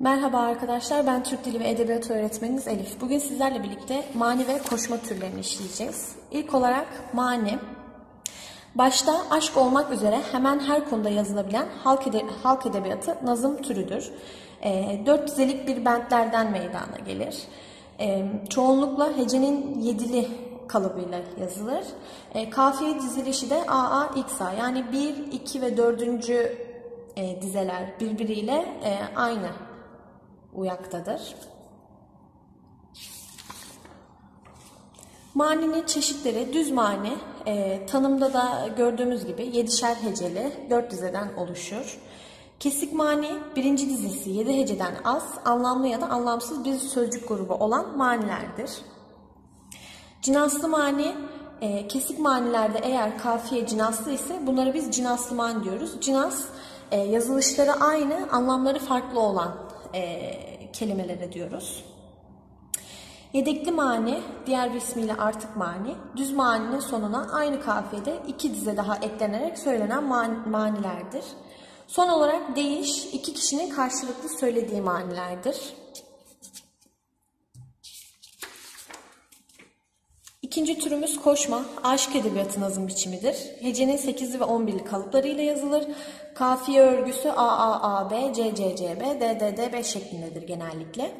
Merhaba arkadaşlar, ben Türk Dili ve Edebiyat öğretmeniniz Elif. Bugün sizlerle birlikte mani ve koşma türlerini işleyeceğiz. İlk olarak mani. Başta aşk olmak üzere hemen her konuda yazılabilen halk, ede halk edebiyatı nazım türüdür. E, dört dizelik bir bentlerden meydana gelir. E, çoğunlukla hecenin yedili kalıbıyla yazılır. E, kafiye dizilişi de AA İksa yani 1, 2 ve 4. E, dizeler birbiriyle e, aynı uyaktadır. Maninin çeşitleri düz mani, e, tanımda da gördüğümüz gibi yedişer heceli dört dizeden oluşur. Kesik mani birinci dizesi yedi heceden az, anlamlı ya da anlamsız bir sözcük grubu olan manilerdir. Cinaslı mani, e, kesik manilerde eğer kafiye cinaslı ise bunlara biz cinaslı mani diyoruz. Cinas, e, yazılışları aynı, anlamları farklı olan e, kelimelere diyoruz. Yedekli mani, diğer bir ismiyle artık mani, düz maninin sonuna aynı kafiyede iki dize daha eklenerek söylenen man manilerdir. Son olarak değiş, iki kişinin karşılıklı söylediği manilerdir. İkinci türümüz koşma, aşk edebiyatı nazım biçimidir. Hecenin 8'li ve 11'li kalıplarıyla yazılır. Kafiye örgüsü A, A, A, B, C, C, C, B, D, D, D, B şeklindedir genellikle.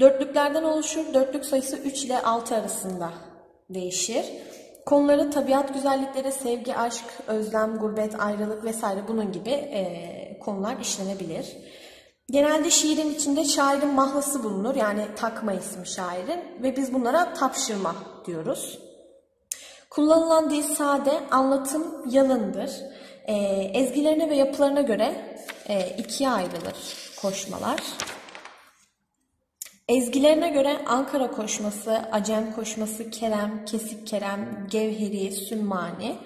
Dörtlüklerden oluşur. Dörtlük sayısı 3 ile 6 arasında değişir. Konuları tabiat güzellikleri, sevgi, aşk, özlem, gurbet, ayrılık vesaire bunun gibi e, konular işlenebilir. Genelde şiirin içinde şairin mahlası bulunur. Yani takma ismi şairin ve biz bunlara tapşırma diyoruz. Kullanılan dil sade, anlatım yalındır. E, ezgilerine ve yapılarına göre e, ikiye ayrılır koşmalar. Ezgilerine göre Ankara koşması, Acem koşması, Kerem, Kesik Kerem, Gevheri, Sümmani.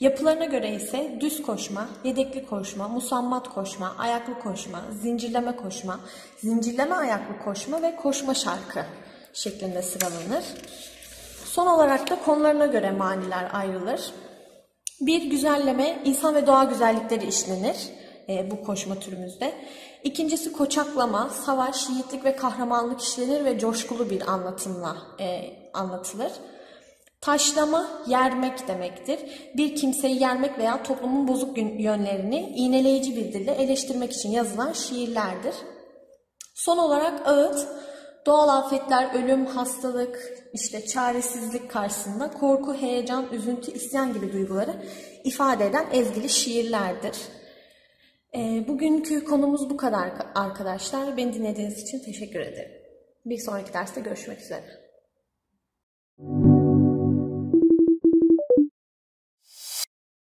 Yapılarına göre ise düz koşma, yedekli koşma, musammat koşma, ayaklı koşma, zincirleme koşma, zincirleme ayaklı koşma ve koşma şarkı şeklinde sıralanır. Son olarak da konularına göre maniler ayrılır. Bir güzelleme, insan ve doğa güzellikleri işlenir e, bu koşma türümüzde. İkincisi koçaklama, savaş, yiğitlik ve kahramanlık işlenir ve coşkulu bir anlatımla e, anlatılır. Taşlama, yermek demektir. Bir kimseyi yermek veya toplumun bozuk yönlerini iğneleyici bir dille eleştirmek için yazılan şiirlerdir. Son olarak ağıt, doğal afetler, ölüm, hastalık, işte çaresizlik karşısında korku, heyecan, üzüntü, isyan gibi duyguları ifade eden ezgili şiirlerdir. E, bugünkü konumuz bu kadar arkadaşlar. Beni dinlediğiniz için teşekkür ederim. Bir sonraki derste görüşmek üzere.